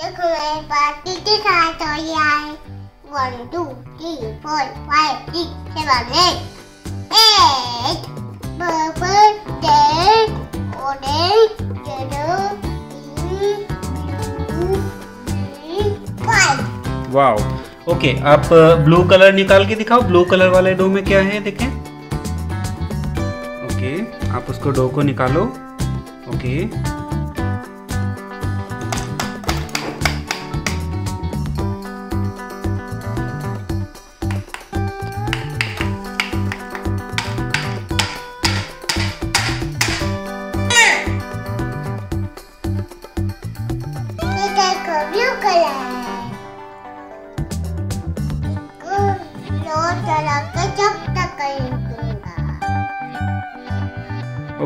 देखो one two three four five six seven eight eight wow okay आप blue colour निकाल के दिखाओ। ब्लू कलर वाले डो में क्या है, देखें। ओके आप उसको डो को निकालो। ओके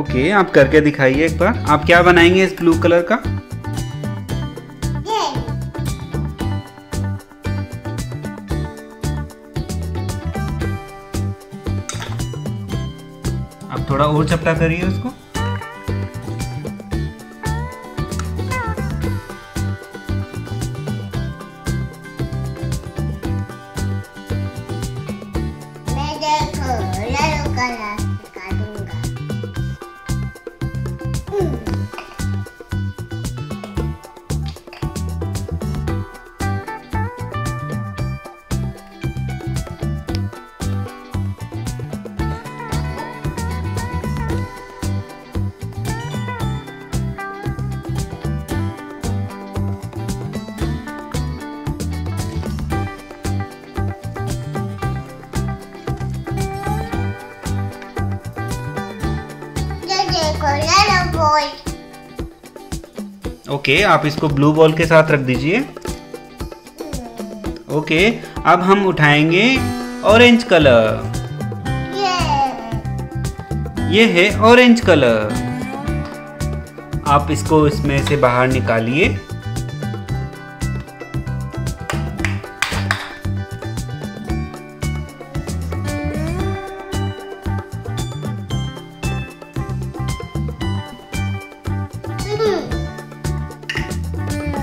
ओके, आप करके दिखाइए एक बार। आप क्या बनाएँगे इस ब्लू कलर का? आप थोड़ा और चपटा करिए उसको। ये येलो ओके आप इसको ब्लू बॉल के साथ रख दीजिए। ओके अब हम उठाएँगे ऑरेंज कलर ये है ऑरेंज कलर आप इसको इसमें से बाहर निकालिए।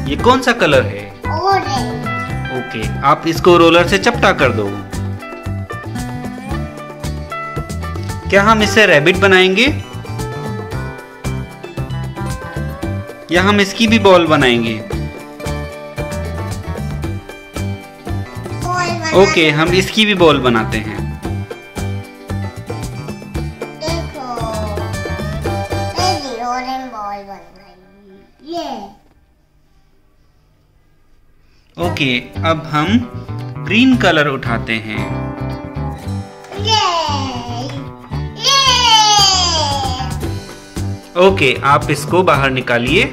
ये कौन सा कलर है? ओके आप इसको रोलर से चपटा कर दो। क्या हम इसे रैबिट बनाएँगे? या हम इसकी भी बॉल बनाएँगे? बॉय ओके हम इसकी भी बॉल बनाते हैं। देखो ओके अब हम ग्रीन कलर उठाते हैं। ओके आप इसको बाहर निकालिए।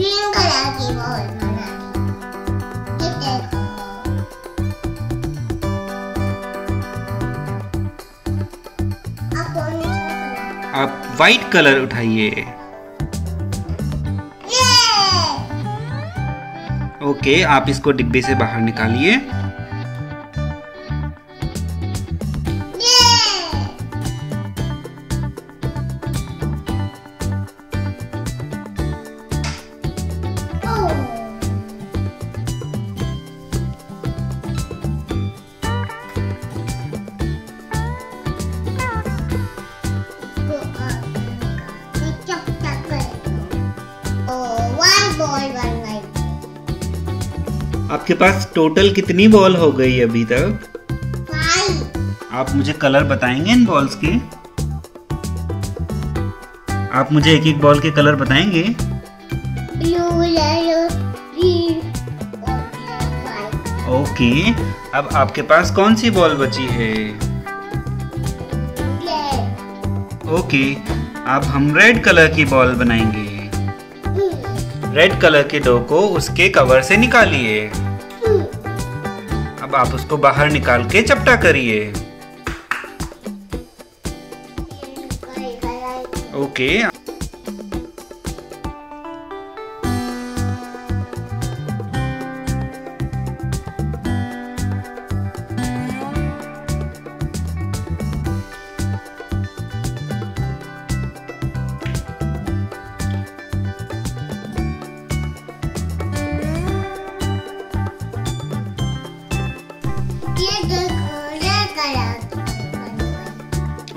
ग्रीन कलर की बॉल बनाई ये देखो अब कौन सा कलर आप वाइट कलर उठाइए। ओके आप इसको डिब्बे से बाहर निकालिए। आपके पास टोटल कितनी बॉल हो गई अभी तक? आप मुझे कलर बताएँगे इन बॉल्स के? आप मुझे एक एक बॉल के कलर बताएँगे? ब्लू येलो ग्रीन ओके अब आपके पास कौन सी बॉल बची है? ओके अब हम रेड कलर की बॉल बनाएँगे। रेड कलर के डो को उसके कवर से निकालिए। अब आप उसको बाहर निकाल के चपटा करिए। Okay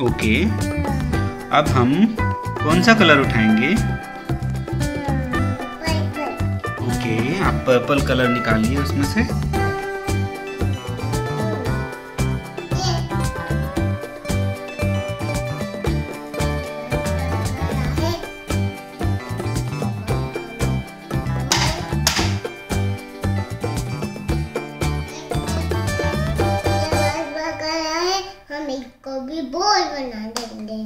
okay. अब हम कौन सा कलर उठाएँगे? ओके आप पर्पल कलर निकालिए उसमें से। हम इसको भी बॉल बना देंगे।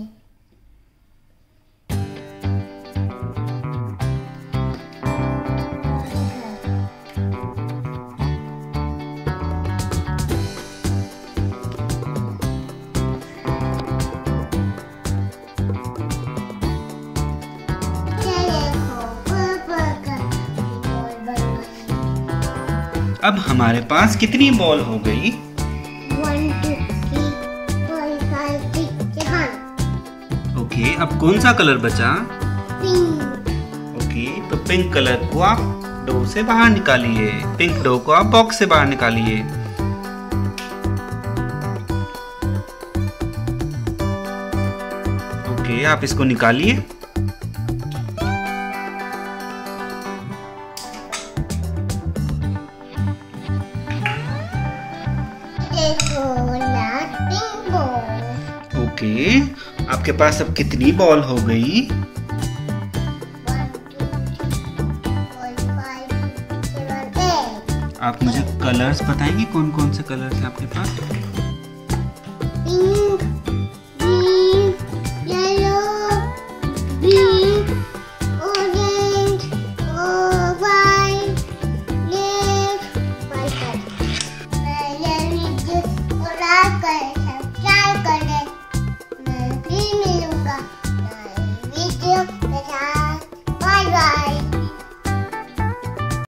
अब हमारे पास कितनी बॉल हो गई One, two, ओके अब कौन सा कलर बचा. ओके तो पिंक कलर को आप डो से बाहर निकालिए। पिंक डो को आप बॉक्स से बाहर निकालिए। ओके आप इसको निकालिए। ओके आपके पास अब कितनी बॉल हो गई? आप मुझे कलर्स बताएँगे? कौन कौन से कलर्स हैं आपके पास? पिंक।